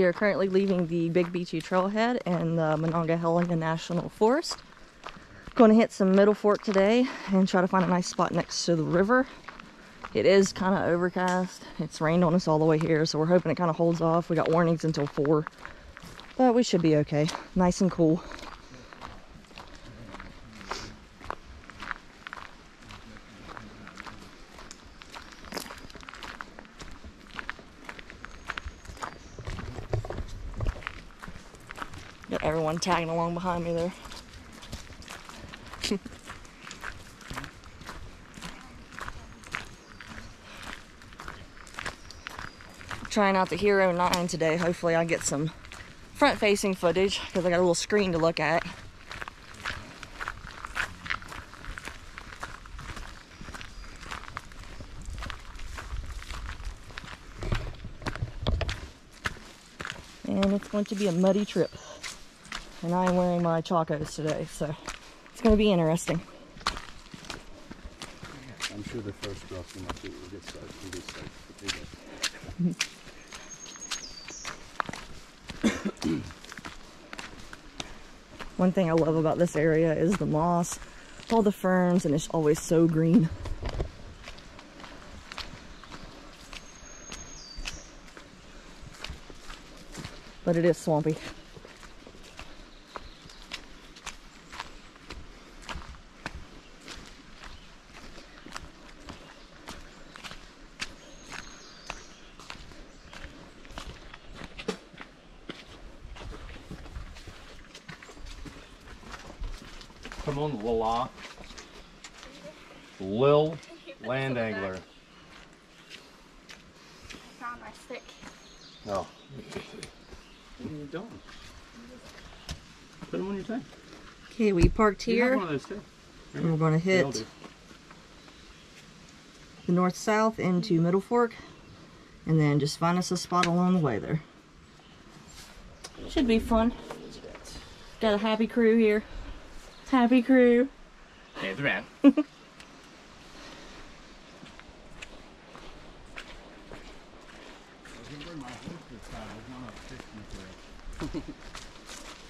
We are currently leaving the Big Beechy Trailhead in the Monongahela National Forest. Going to hit some Middle Fork today and try to find a nice spot next to the river. It is kind of overcast. It's rained on us all the way here, so we're hoping it kind of holds off. We got warnings until 4, but we should be okay. Nice and cool. Everyone tagging along behind me there. Trying out the Hero 9 today. Hopefully I get some front facing footage because I got a little screen to look at. And it's going to be a muddy trip. And I am wearing my Chacos today, so it's going to be interesting. I'm sure the first draft in my feet will get started will be safe. One thing I love about this area is the moss, all the ferns, and it's always so green. But it is swampy. Come on, Lala. Lil Land Angler. Found my stick. Oh. What are you doing? Put them on your tank. Okay, we parked here. one of those too. and We're going to hit the north south into Middle Fork and then just find us a spot along the way there. Should be fun. Got a happy crew here. Happy crew. Hey, the man.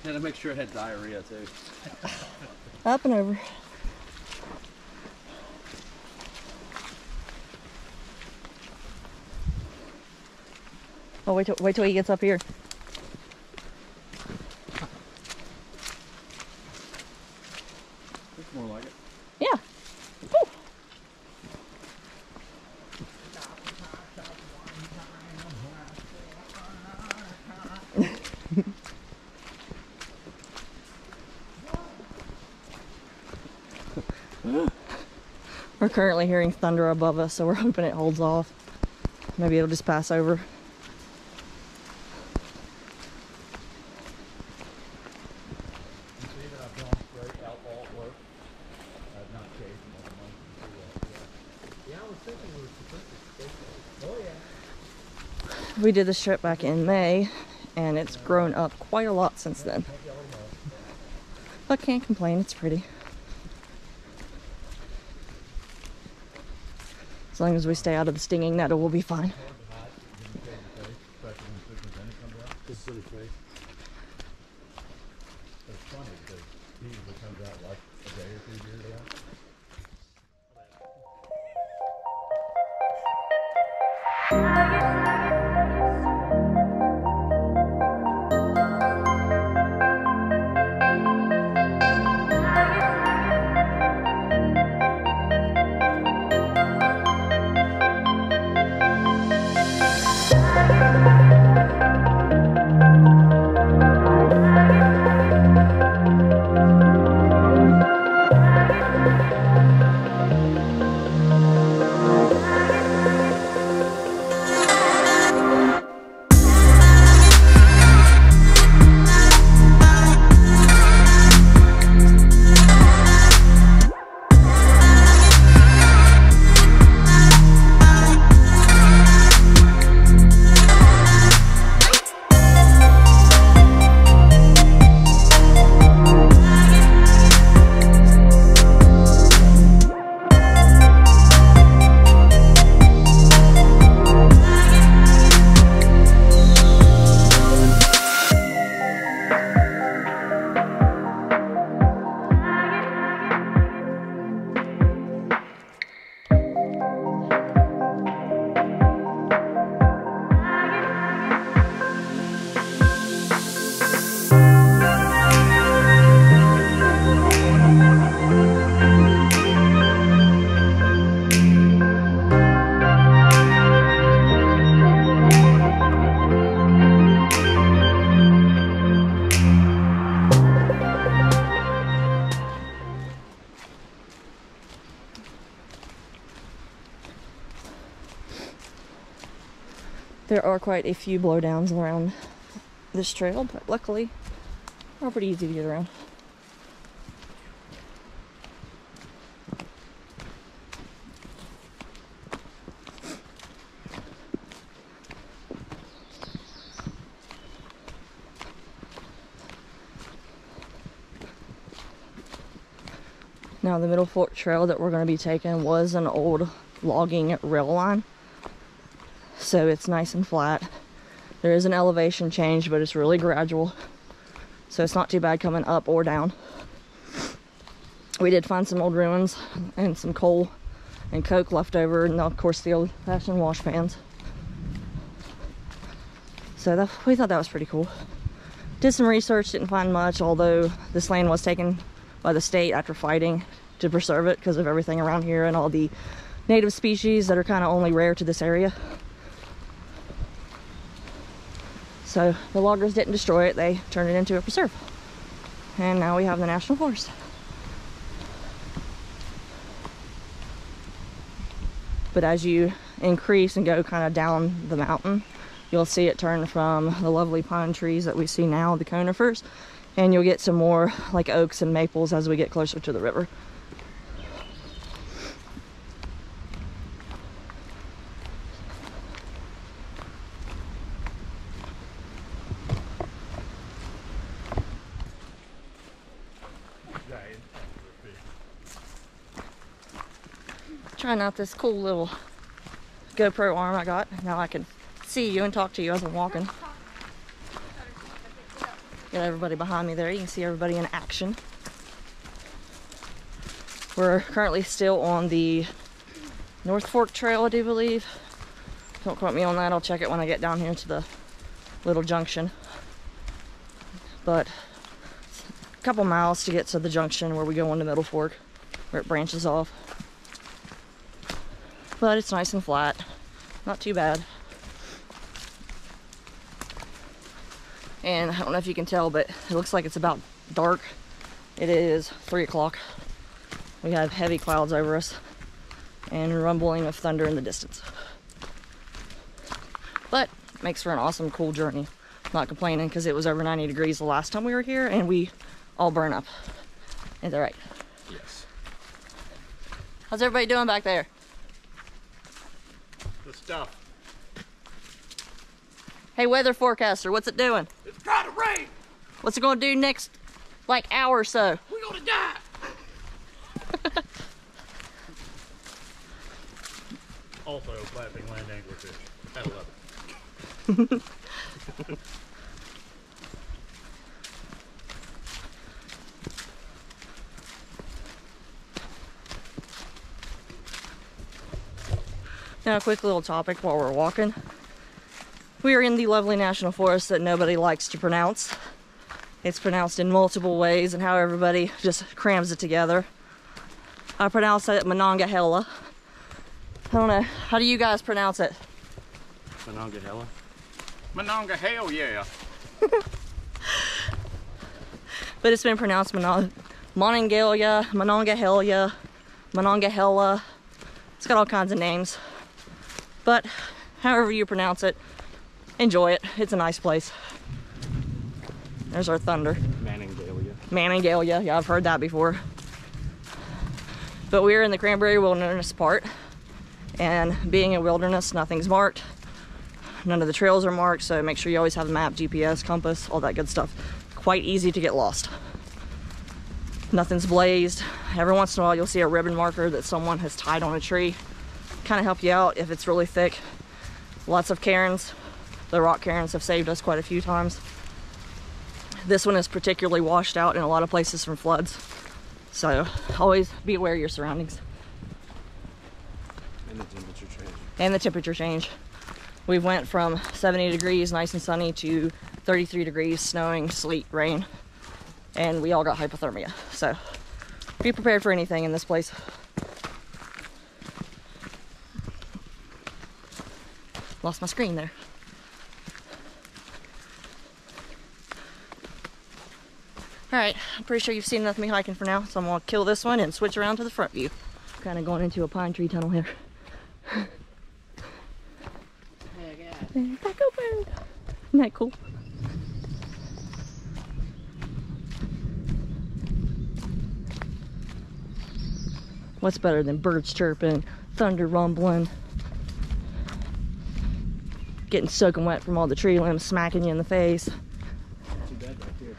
Had to make sure it had diarrhea too. Up and over. Oh, wait till, wait till he gets up here. Looks more like it. Yeah. Woo. We're currently hearing thunder above us, so we're hoping it holds off. Maybe it'll just pass over. We did this trip back in May, and it's grown up quite a lot since then. But can't complain, it's pretty. Long as we stay out of the stinging nettle, we'll be fine. Are quite a few blowdowns around this trail, but luckily, they're pretty easy to get around. Now, the Middle Fork Trail that we're going to be taking was an old logging rail line. So it's nice and flat. There is an elevation change, but it's really gradual. So it's not too bad coming up or down. We did find some old ruins and some coal and coke left over, and of course the old fashioned wash pans. So that, we thought that was pretty cool. Did some research, didn't find much, although this land was taken by the state after fighting to preserve it because of everything around here and all the native species that are kind of only rare to this area. So the loggers didn't destroy it, they turned it into a preserve. And now we have the national forest. But as you increase and go kind of down the mountain, you'll see it turn from the lovely pine trees that we see now, the conifers, and you'll get some more like oaks and maples as we get closer to the river. Trying out this cool little GoPro arm I got. Now I can see you and talk to you as I'm walking. Got everybody behind me there. You can see everybody in action. We're currently still on the North Fork Trail, I do believe. Don't quote me on that. I'll check it when I get down here to the little junction. But a couple miles to get to the junction where we go on the Middle Fork, where it branches off. But it's nice and flat. Not too bad. And I don't know if you can tell, but it looks like it's about dark. It is 3 o'clock. We have heavy clouds over us and rumbling of thunder in the distance. But makes for an awesome, cool journey. Not complaining because it was over 90 degrees the last time we were here and we all burn up. Is that right? Yes. How's everybody doing back there? The stuff. Hey, weather forecaster, what's it doing? It's trying to rain. What's it gonna do next, like, hour or so? We're gonna die. Also, flapping land anglerfish at 11. Now, a quick little topic while we're walking. We are in the lovely national forest that nobody likes to pronounce. It's pronounced in multiple ways, and how everybody just crams it together. I pronounce it Monongahela. I don't know. How do you guys pronounce it? Monongahela. Mononga, hell yeah. But it's been pronounced Monon- Monongalia, Monongahela, Monongahela. It's got all kinds of names. But however you pronounce it, enjoy it. It's a nice place. There's our thunder. Manningalia. Manningalia. Yeah, I've heard that before. But we're in the Cranberry Wilderness part. And being a wilderness, nothing's marked. None of the trails are marked, so make sure you always have a map, GPS, compass, all that good stuff. Quite easy to get lost. Nothing's blazed. Every once in a while, you'll see a ribbon marker that someone has tied on a tree. Kind of help you out if it's really thick. Lots of cairns. The rock cairns have saved us quite a few times. This one is particularly washed out in a lot of places from floods. So always be aware of your surroundings And the temperature change. and the temperature change. We went from 70 degrees, nice and sunny, to 33 degrees, snowing, sleet, rain, and we all got hypothermia. So be prepared for anything in this place. Lost my screen there. Alright, I'm pretty sure you've seen enough of me hiking for now, so I'm gonna kill this one and switch around to the front view. Kind of going into a pine tree tunnel here. Hey guys. Back open. Isn't that cool? What's better than birds chirping, thunder rumbling, getting soaking wet from all the tree limbs smacking you in the face? Too bad back here.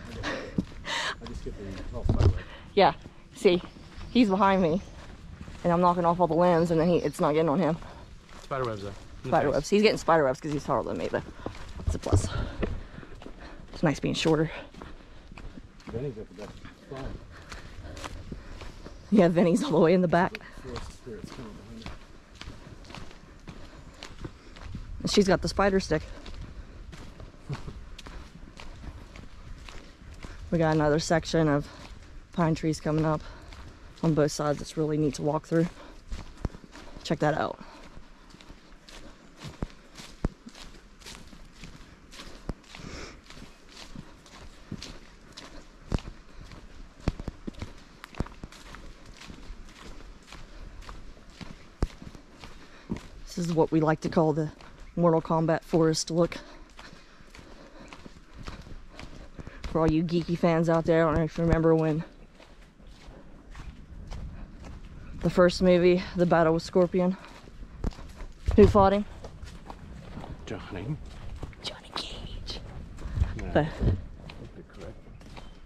I just get the spider web. Yeah, see, he's behind me, and I'm knocking off all the limbs, and then he, it's not getting on him. Spider webs though. in Spider face. webs. He's getting spider webs because he's taller than me, though. It's a plus. It's nice being shorter. Benny's at the back. Fine. Yeah, Vinny's all the way in the back. Forest spirits coming behind me. And she's got the spider stick. we got another section of pine trees coming up on both sides. It's really neat to walk through. Check that out. This is what we like to call the Mortal Kombat forest look. For all you geeky fans out there, I don't know if you remember when the first movie, The Battle with Scorpion. Who fought him? Johnny. Johnny Cage. But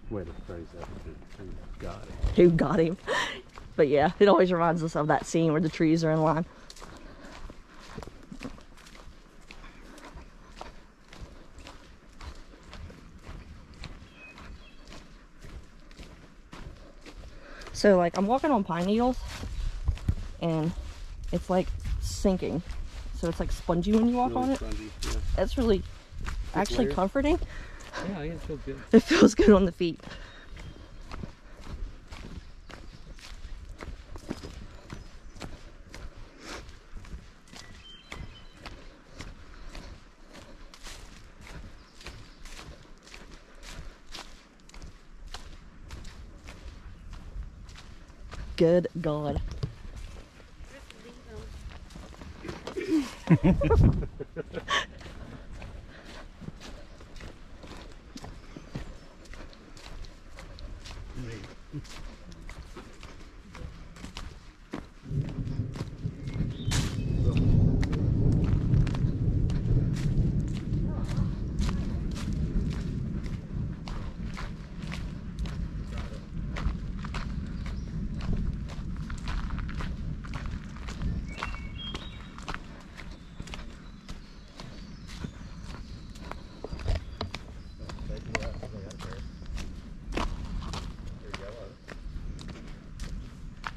the way to phrase that. Who got it? who got him? But yeah, it always reminds us of that scene where the trees are in line. So like I'm walking on pine needles and it's like sinking. So it's like spongy when you walk Really on it. spongy, Yeah. That's really actually layer. comforting. yeah, it feels good. It feels good on the feet. Good God.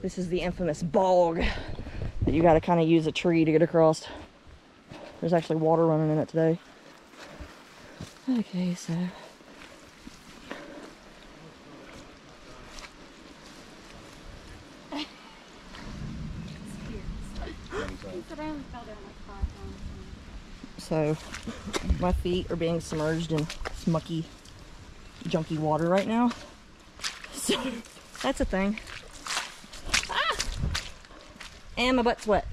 This is the infamous bog that you got to kind of use a tree to get across. There's actually water running in it today. Okay, so so my feet are being submerged in this mucky, junky water right now. So that's a thing. And my butt sweat.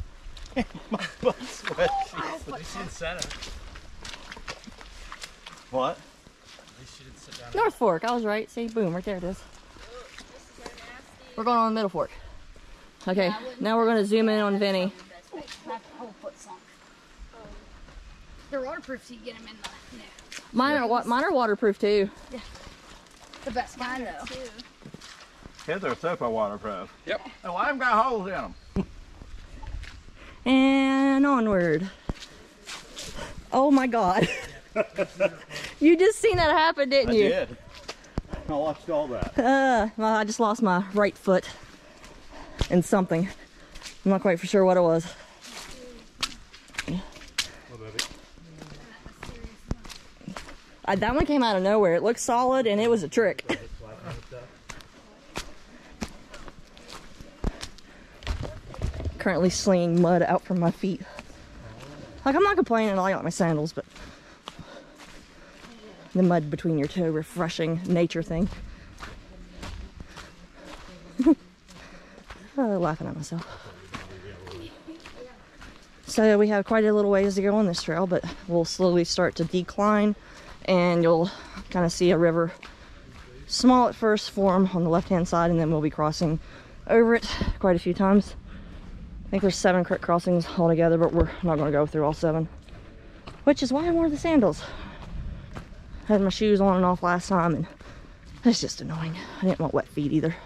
My butt's wet. What? North Fork, I was right. See, boom, right there it is. We're going on the Middle Fork. Okay, now we're going to zoom in on Vinny. Have the whole foot sunk. They're waterproof so you get them in the, you know, Mine are, wa- mine are waterproof too. Yeah. the best kind though. His are super waterproof. Yep. And why them got holes in them? And onward. Oh my god. you just seen that happen, didn't you? did. I watched all that. Uh, well, I just lost my right foot in something. I'm not quite for sure what it was. I, that one came out of nowhere. It looked solid and it was a trick. Currently slinging mud out from my feet. Like, I'm not complaining. I like my sandals, but the mud between your toe, refreshing nature thing. oh, laughing at myself. So we have quite a little ways to go on this trail, but we'll slowly start to decline and you'll kind of see a river small at first form on the left hand side and then we'll be crossing over it quite a few times. I think there's seven creek crossings altogether, but we're not going to go through all seven. Which is why I wore the sandals. I had my shoes on and off last time and it's just annoying. I didn't want wet feet either.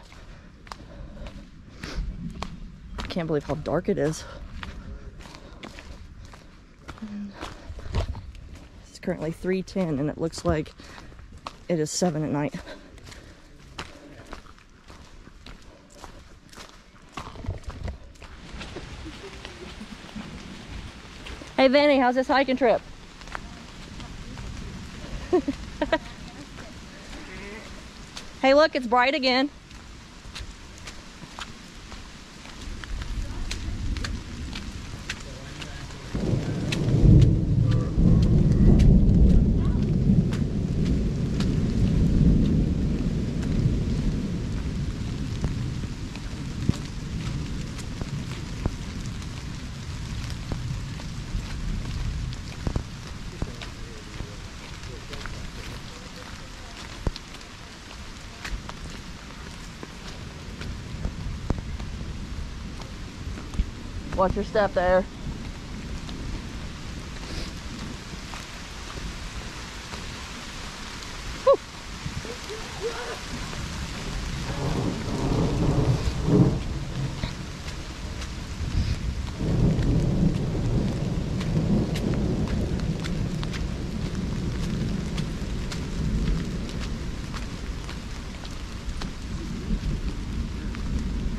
I can't believe how dark it is. It's currently 3.10 and it looks like it is 7 at night. Hey Vinny, how's this hiking trip? hey look, it's bright again. Watch your step there.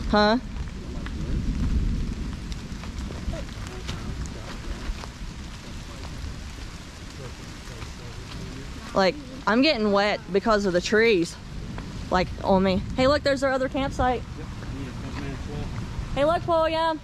Huh? Like, I'm getting wet because of the trees. Like, on me. Hey, look, there's our other campsite. Hey, look, William.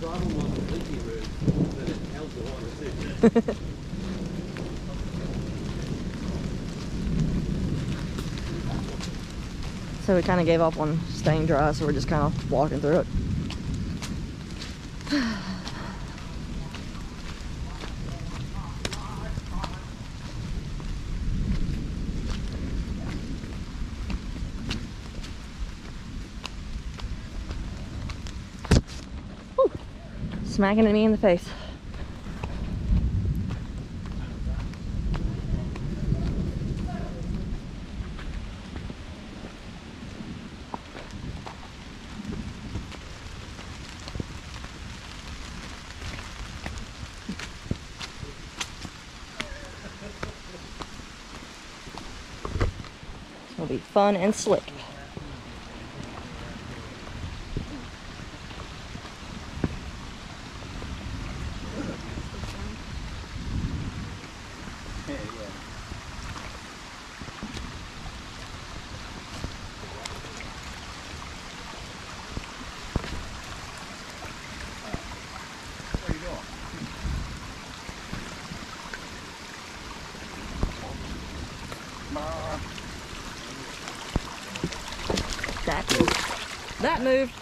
problem on the leaky roof that it held the water too. So we kind of gave up on staying dry, so we're just kind of walking through it. Smacking at me in the face. It'll be fun and slick. Moved.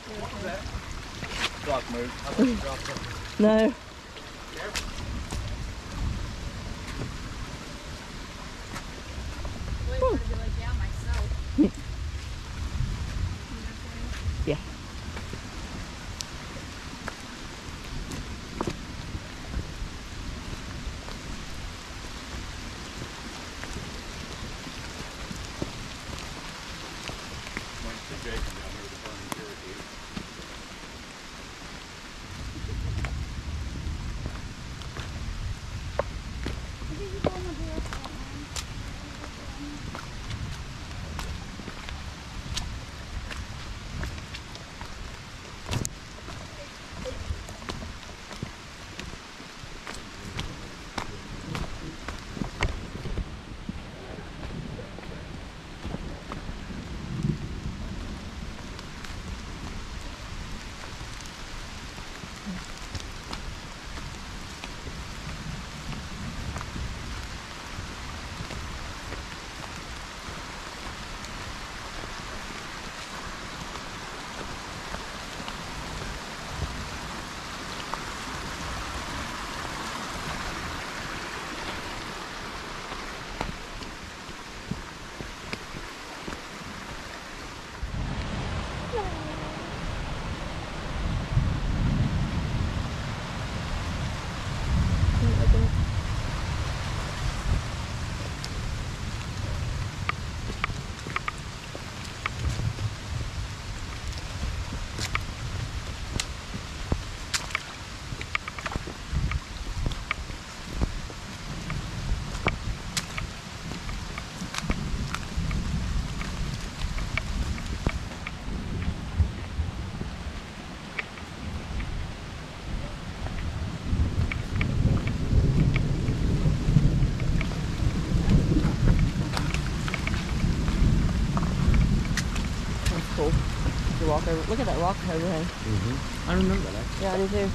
Walk over. Look at that rock overhang. Mm-hmm. I remember that. Yeah, I do too.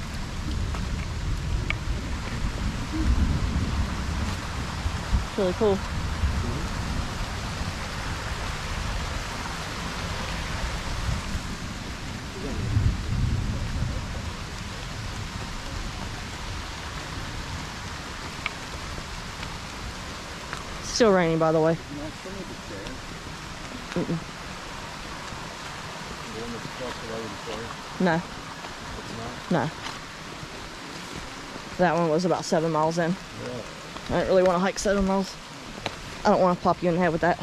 It's really cool. Still raining, by the way. No, no. That one was about seven miles in. I didn't really want to hike seven miles. I don't want to pop you in the head with that.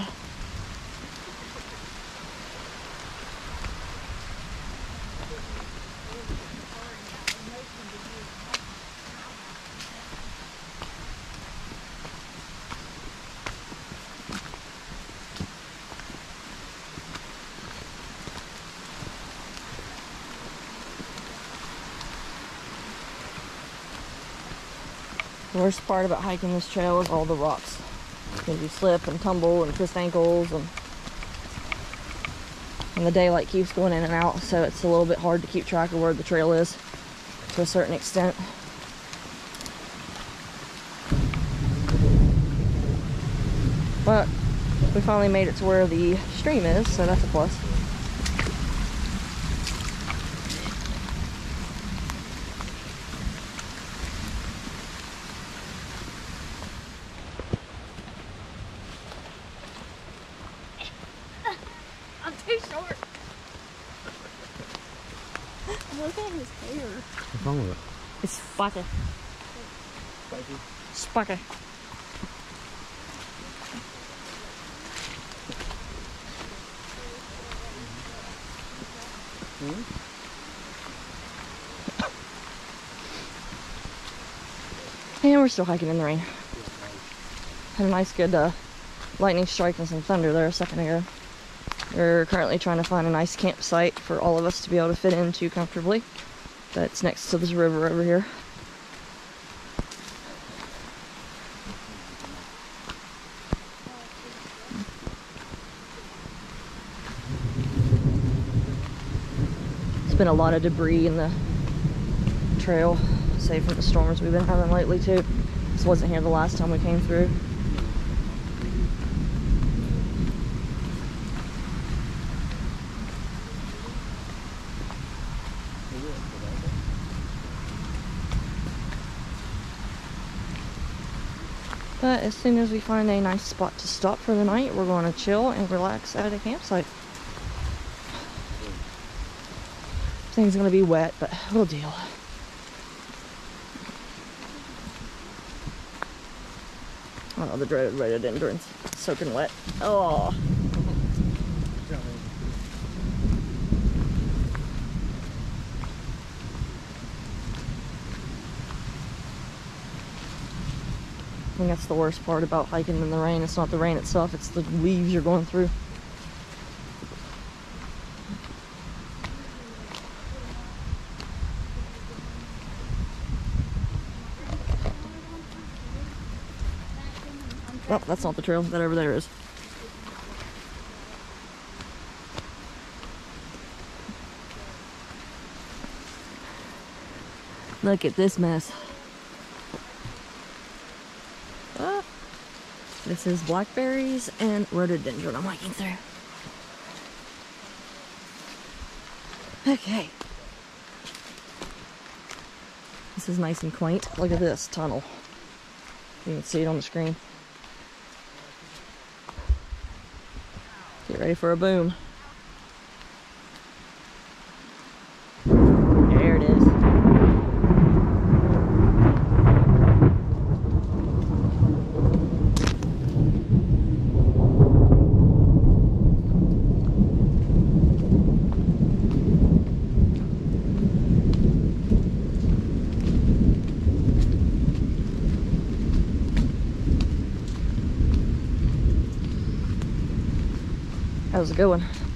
Worst part about hiking this trail is all the rocks. Because you slip and tumble and twist ankles and and the daylight keeps going in and out, so it's a little bit hard to keep track of where the trail is to a certain extent. But we finally made it to where the stream is, so that's a plus. I'm too short. Look at his hair. What's wrong with it? It's spiky. Spiky. And we're still hiking in the rain. Had a nice good uh, lightning strike and some thunder there a second ago. We're currently trying to find a nice campsite for all of us to be able to fit into comfortably. That's next to this river over here. Been a lot of debris in the trail, save from the storms we've been having lately too. This wasn't here the last time we came through. But as soon as we find a nice spot to stop for the night, we're going to chill and relax at a campsite. Things gonna be wet, but we'll deal. Oh, the dreaded rhododendrons soaking wet. Oh, I think that's the worst part about hiking in the rain. It's not the rain itself, it's the leaves you're going through. That's not the trail. That over there is. Look at this mess. Ah, this is blackberries and rhododendron I'm hiking through. Okay. This is nice and quaint. Look at this tunnel. You can see it on the screen. Get ready for a boom. There it is. That was a good one.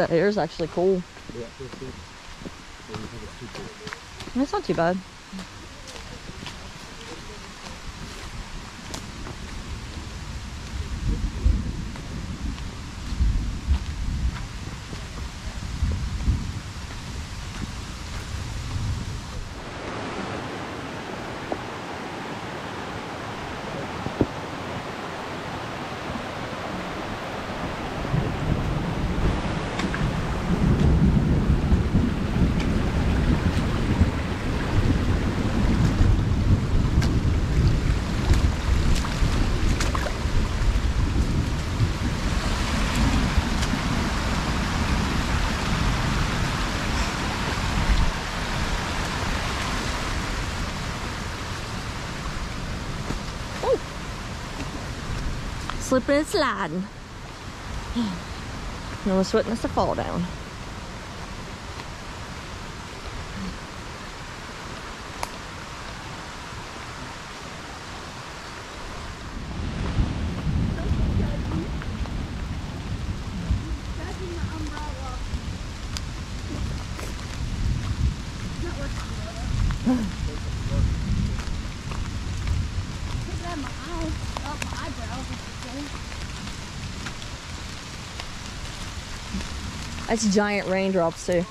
That air is actually cool. Yeah, it's good. Yeah, you think it's cool. It's not too bad. Slipping and sliding. No sweating us to fall down. Judging the umbrella. Not working. Look at my eye. Oh, my eyebrows. I should say. That's giant raindrops too.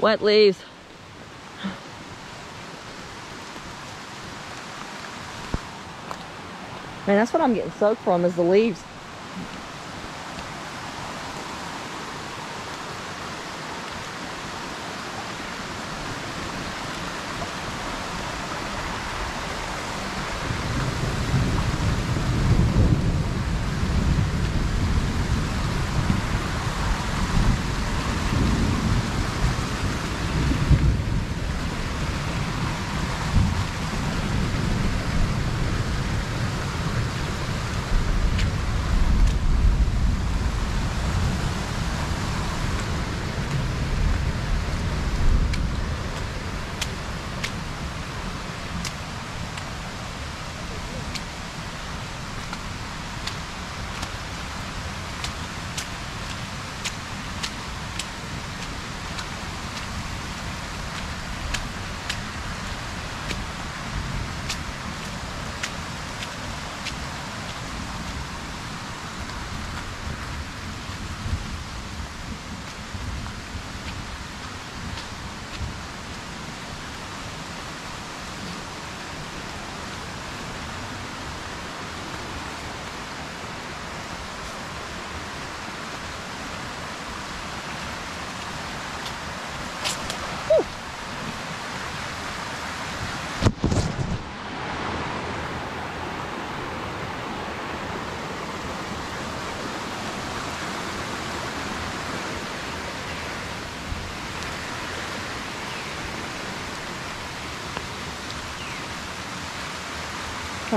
Wet leaves. Man, that's what I'm getting soaked from is the leaves.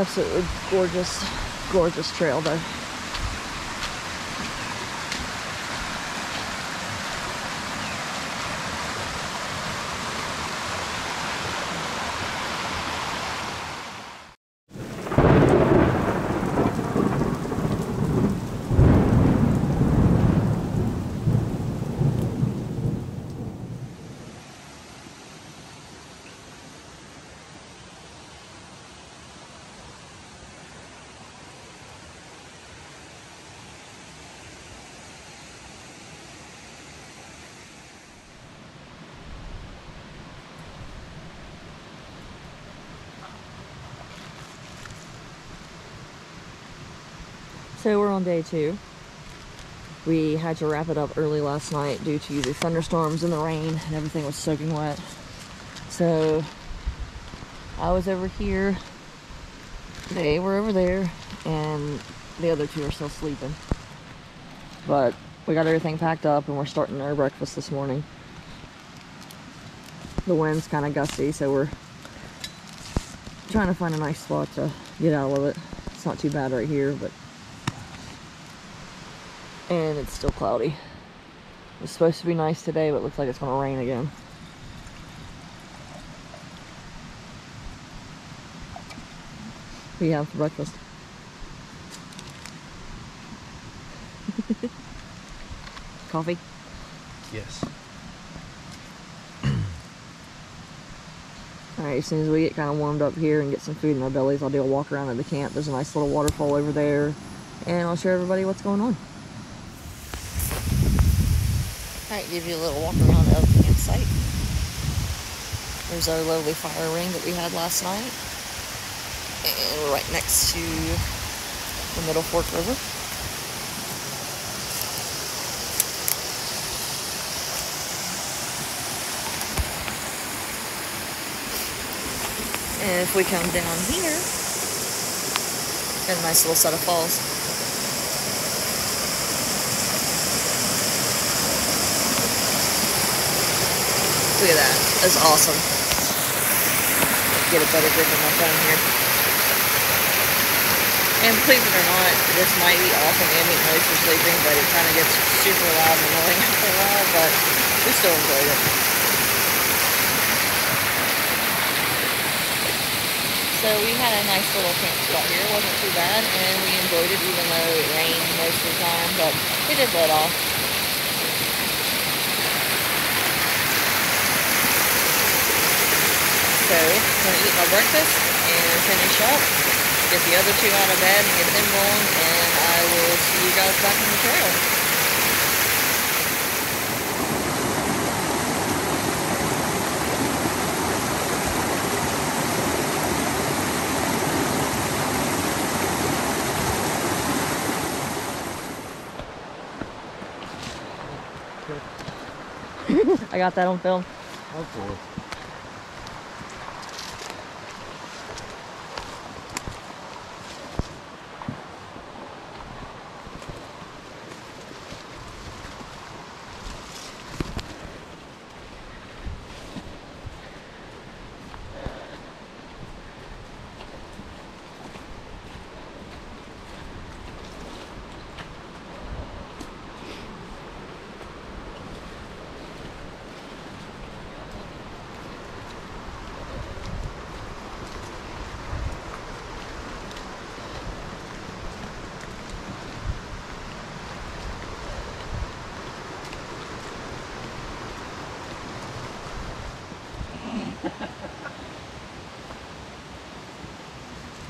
Absolutely gorgeous, gorgeous trail though. So we're on day two. We had to wrap it up early last night due to the thunderstorms and the rain and everything was soaking wet. So I was over here, they were over there, and the other two are still sleeping. But we got everything packed up and we're starting our breakfast this morning. The wind's kind of gusty, so we're trying to find a nice spot to get out of it. It's not too bad right here, but and it's still cloudy. It's supposed to be nice today, but it looks like it's gonna rain again. We have for breakfast? Coffee? Yes. Alright, as soon as we get kind of warmed up here and get some food in our bellies, I'll do a walk around at the camp. There's a nice little waterfall over there, and I'll show everybody what's going on. Alright, give you a little walk around of the campsite. There's our lovely fire ring that we had last night. And we're right next to the Middle Fork River. And if we come down here, got a nice little set of falls. Look at that. That's awesome. Get a better grip on my phone here. And believe it or not, this might be of ambient noise for sleeping, but it kind of gets super loud and annoying after a while, but we still enjoyed it. So we had a nice little camp spot here. It wasn't too bad, and we enjoyed it even though it rained most of the time, but it did let off. So, I'm gonna eat my breakfast and finish up, get the other two out of bed and get them going, and I will see you guys back on the trail. I got that on film. Hopefully.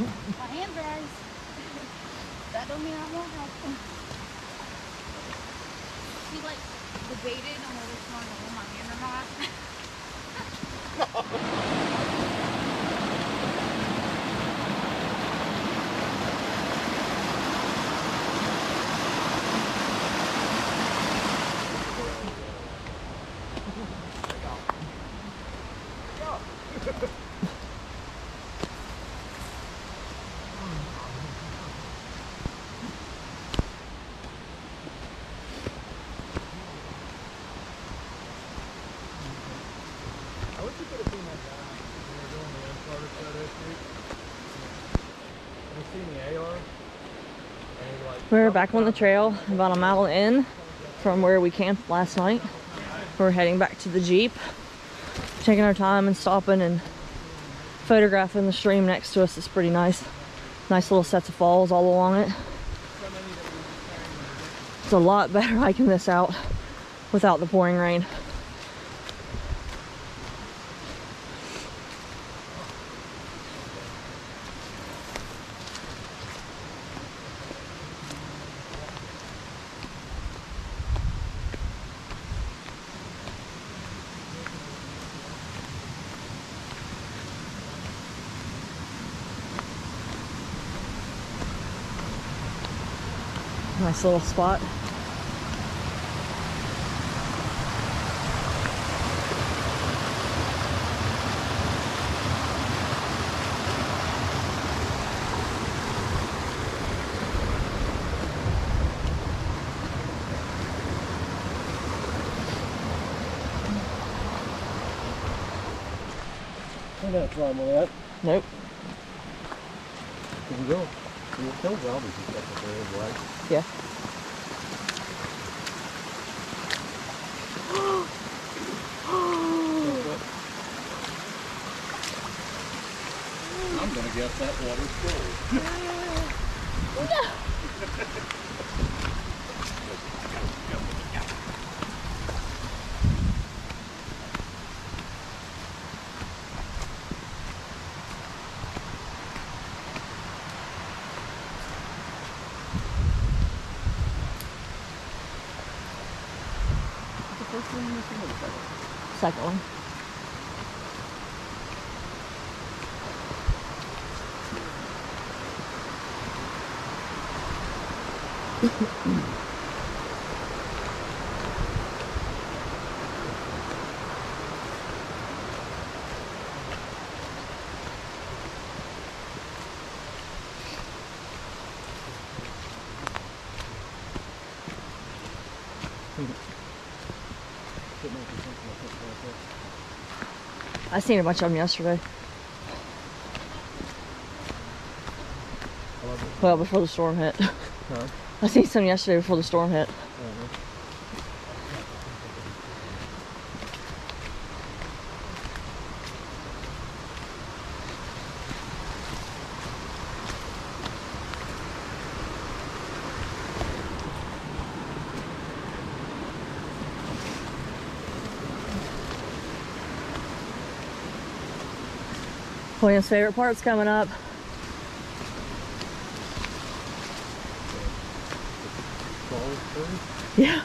My hand dries. that don't mean I won't help them. She like debated on whether she wanted to hold my hand or not. I wish you could have seen that guy when we were doing the Uncharted photo shoot. Have you seen the AR? And he like We're back on the trail, about a mile in from where we camped last night. We're heading back to the Jeep, taking our time and stopping and photographing the stream next to us. It's pretty nice. Nice little sets of falls all along it. It's a lot better hiking this out without the pouring rain. Nice little spot. I got a problem with that. Nope. Can you go? Can you kill welders and stuff up there, right? Yeah. I'm gonna guess that water's cold. Second one. Seen a bunch of them yesterday. I. Well, before the storm hit. Huh? I seen some yesterday before the storm hit. William's favorite part's coming up. Yeah.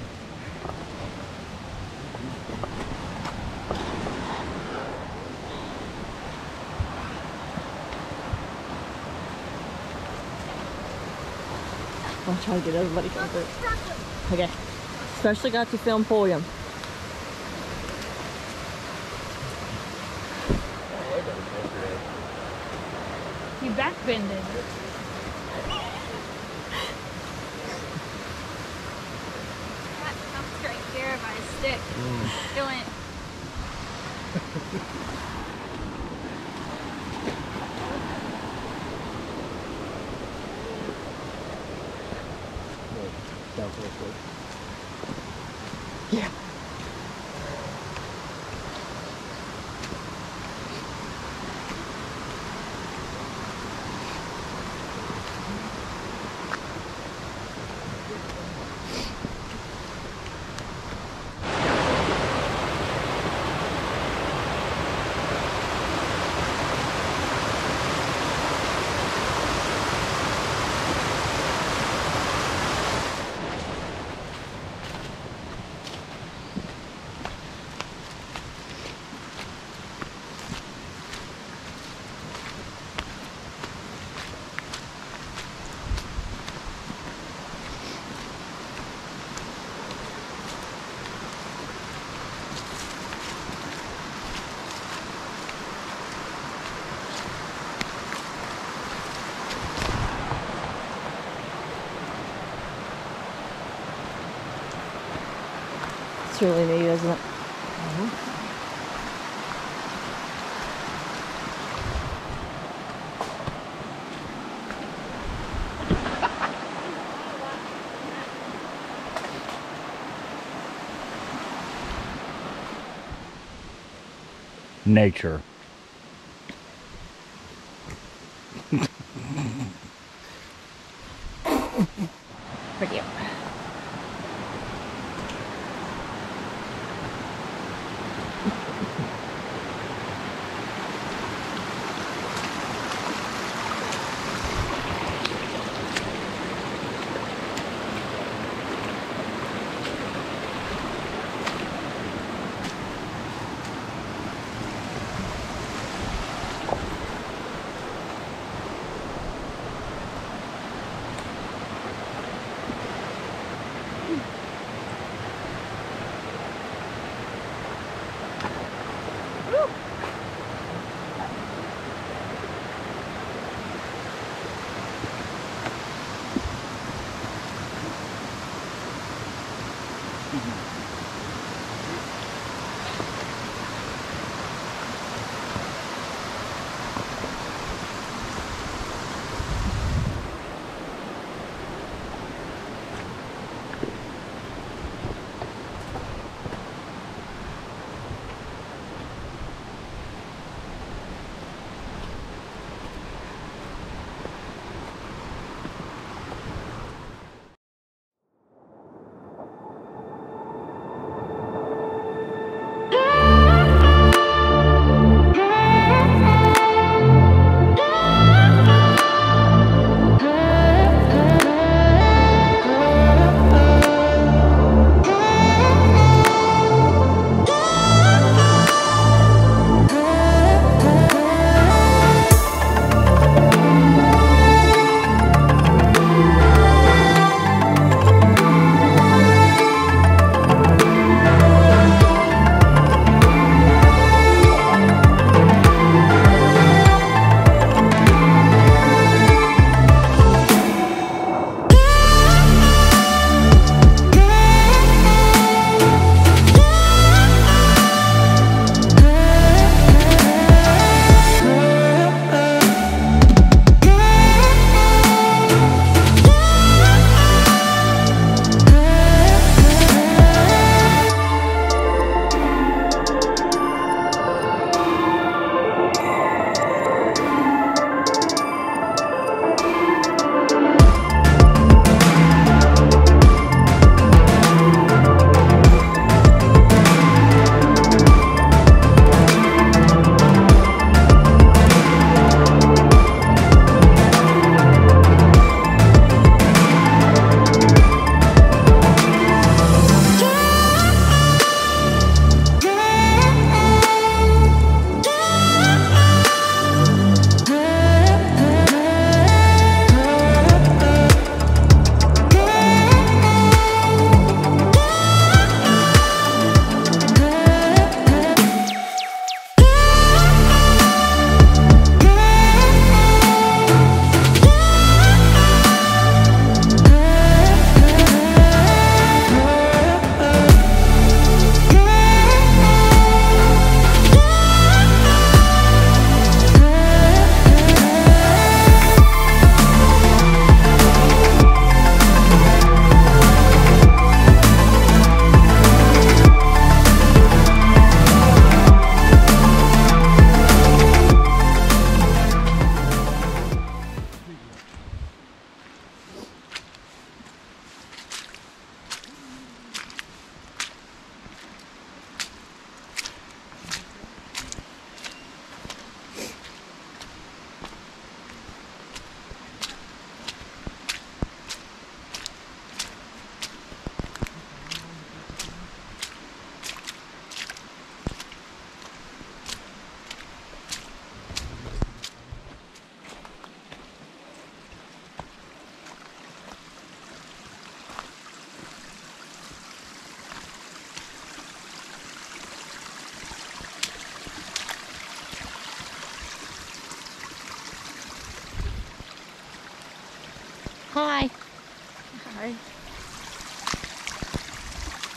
try to get everybody through. Okay. Especially got to film William. You backbended. Come straight here by a stick. It went. Down to this way. Yeah. It's really neat, isn't it? Nature.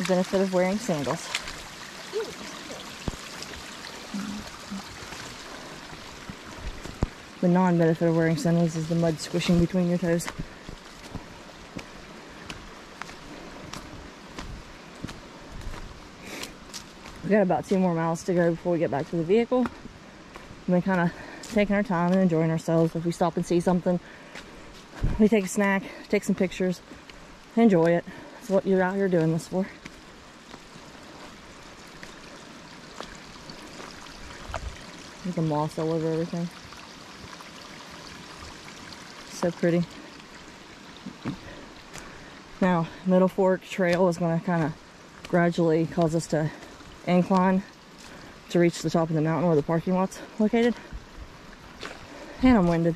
Benefit of wearing sandals. The non-benefit of wearing sandals is the mud squishing between your toes. We got about two more miles to go before we get back to the vehicle. We've been kind of taking our time and enjoying ourselves. If we stop and see something, we take a snack, take some pictures, enjoy it. That's what you're out here doing this for. There's the moss all over everything. So pretty. Now, Middle Fork Trail is going to kind of gradually cause us to incline to reach the top of the mountain where the parking lot's located. And I'm winded.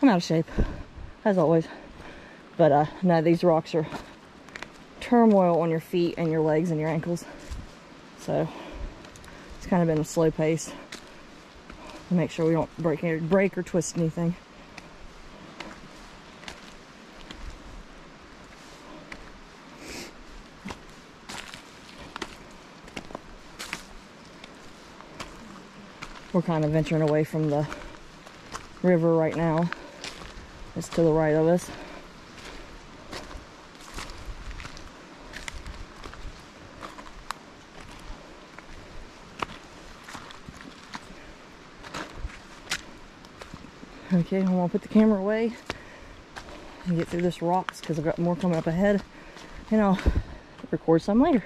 I'm out of shape, as always. But uh, no, these rocks are turmoil on your feet and your legs and your ankles. So it's kind of been a slow pace make sure we don't break, break or twist anything. We're kind of venturing away from the river right now. It's to the right of us. Okay, I'm gonna put the camera away and get through this rocks because I've got more coming up ahead and I'll record some later.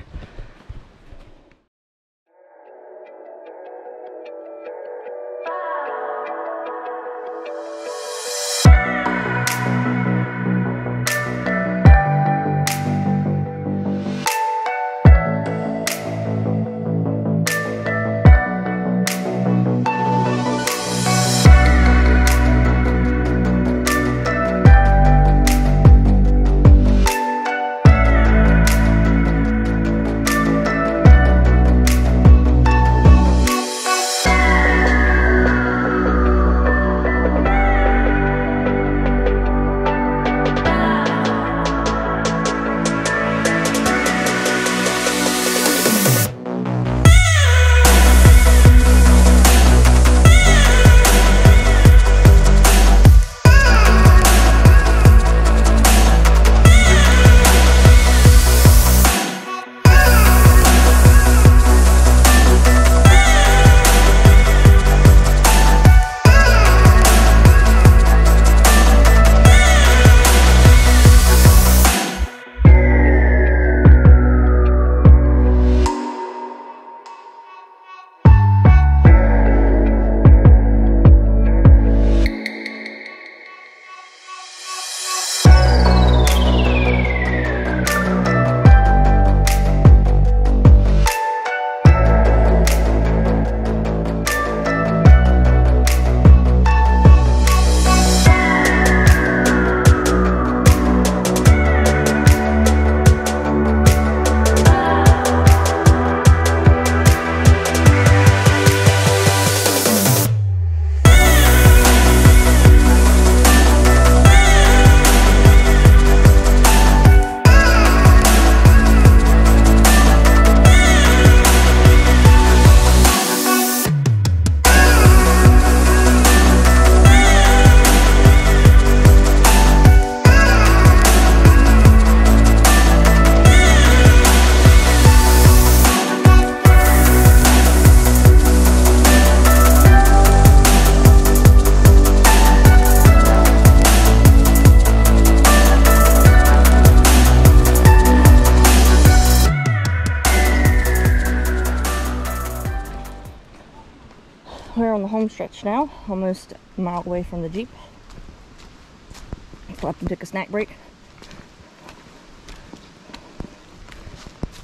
Almost a mile away from the Jeep. Go up and took a snack break.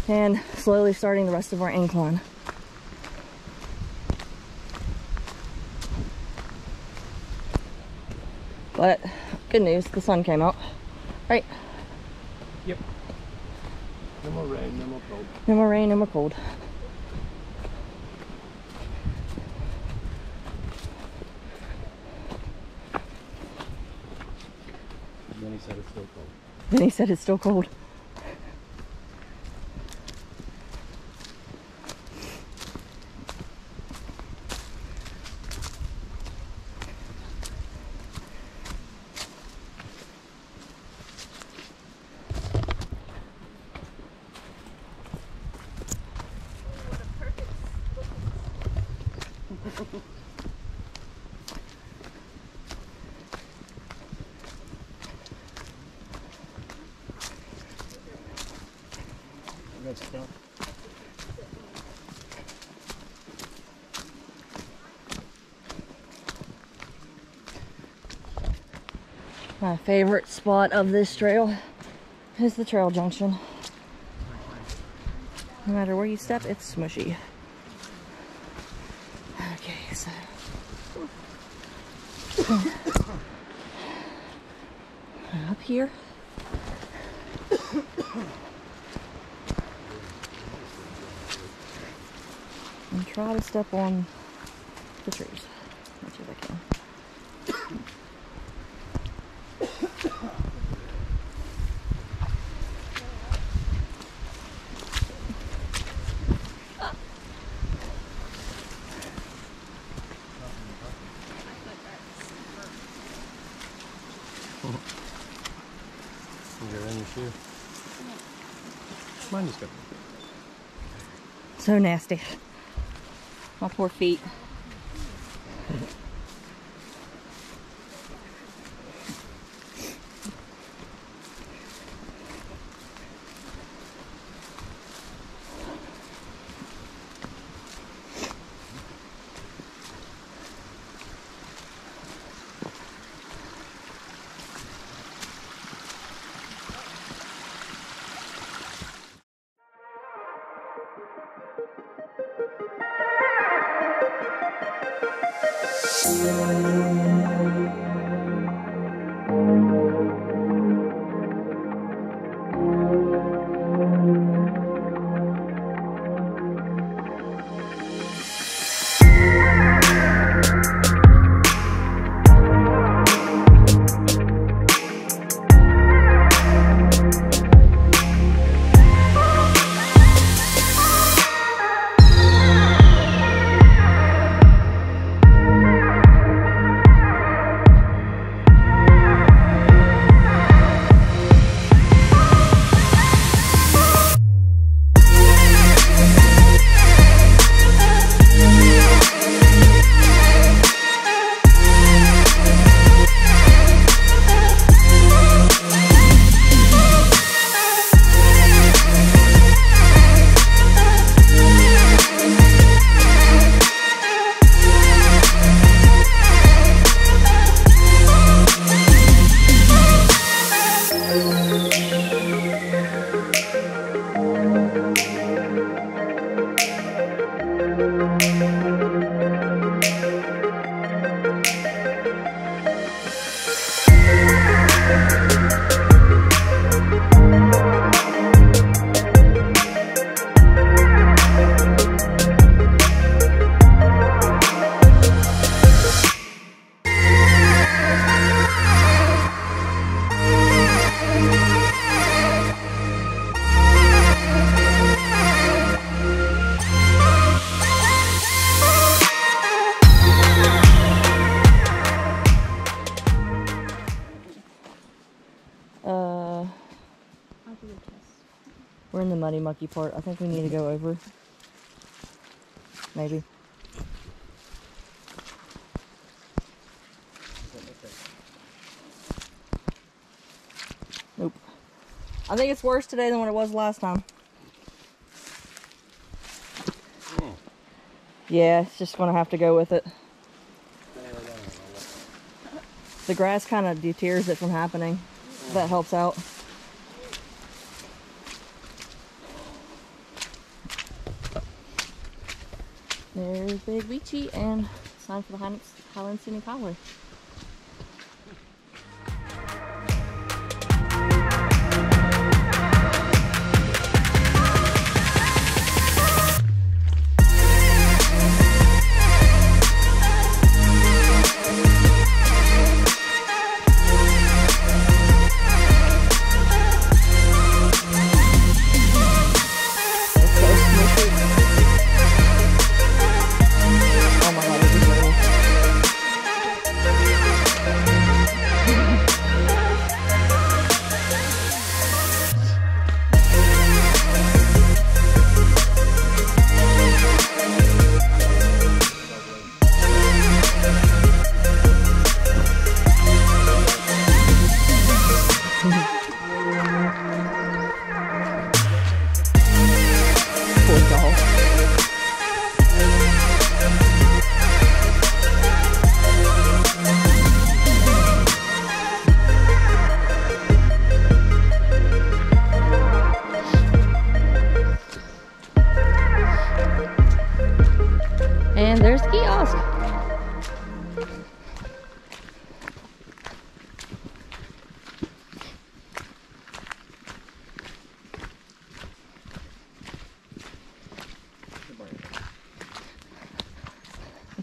And slowly starting the rest of our incline. But good news, the sun came out. Right, Yep. No more rain, no more cold. no more rain, no more cold. No then he said it's still cold. Then he said it's still cold. That's down. My favorite spot of this trail is the trail junction. No matter where you step, it's smushy. Okay, so. Up here. And try to step on the trees as much as I can. You're in your shoe. Mine just got. So nasty. My poor feet. We're in the muddy mucky part. I think we need to go over. Maybe. Nope. I think it's worse today than what it was last time. Yeah, it's just gonna have to go with it. The grass kind of deters it from happening. That helps out. Big Beechy and sign for the Highland Scenic Highway.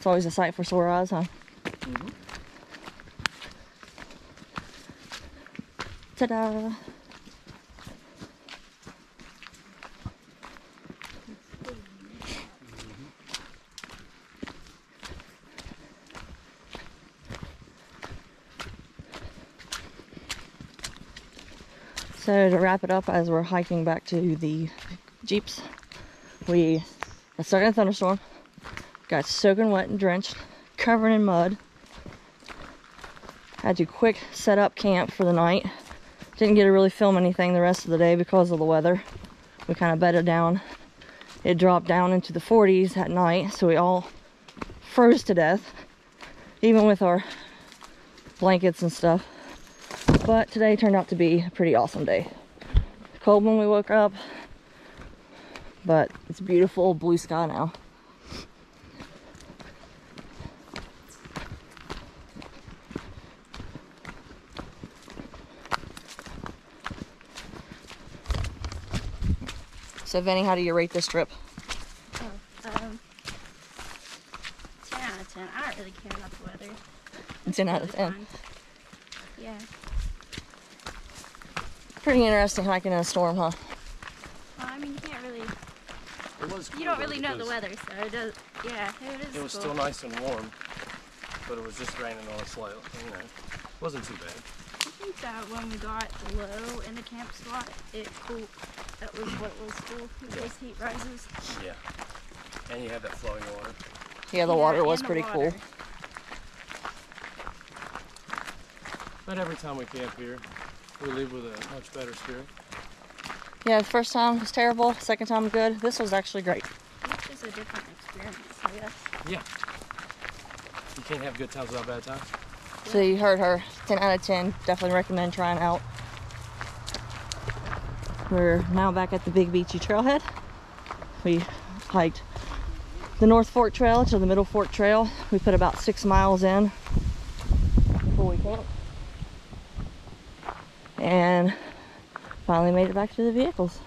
Always a sight for sore eyes, huh? Ta-da! So to wrap it up, as we're hiking back to the jeeps, we stuck a thunderstorm, got soaking wet and drenched, covered in mud. Had to quick set up camp for the night. Didn't get to really film anything the rest of the day because of the weather. We kind of bedded down. It dropped down into the 40s at night, so we all froze to death, even with our blankets and stuff. But today turned out to be a pretty awesome day. Cold when we woke up, but it's beautiful blue sky now. So, Vinny, how do you rate this trip? Um, 10 out of 10. I don't really care about the weather. 10 out of 10. fine. Yeah. Pretty interesting hiking in a storm, huh? Well, I mean, you can't really, It was you don't really know the weather, so it does, yeah, it is It was cool. still nice and warm, but it was just raining on us slightly, you know. It wasn't too bad. I think that when we got low in the camp spot, it cooled, that was what was cool, with Yeah. those heat rises. Yeah. And you have that flowing water. Yeah, the Yeah, water was pretty water. cool. But every time we camp here, we leave with a much better spirit. Yeah, the first time was terrible, second time good. This was actually great. It's just a different experience, I guess. Yeah. You can't have good times without bad times. So you heard her, 10 out of 10. Definitely recommend trying out. We're now back at the Big Beechy Trailhead. We hiked the North Fork Trail to the Middle Fork Trail. We put about six miles in before we camped. And finally made it back to the vehicles.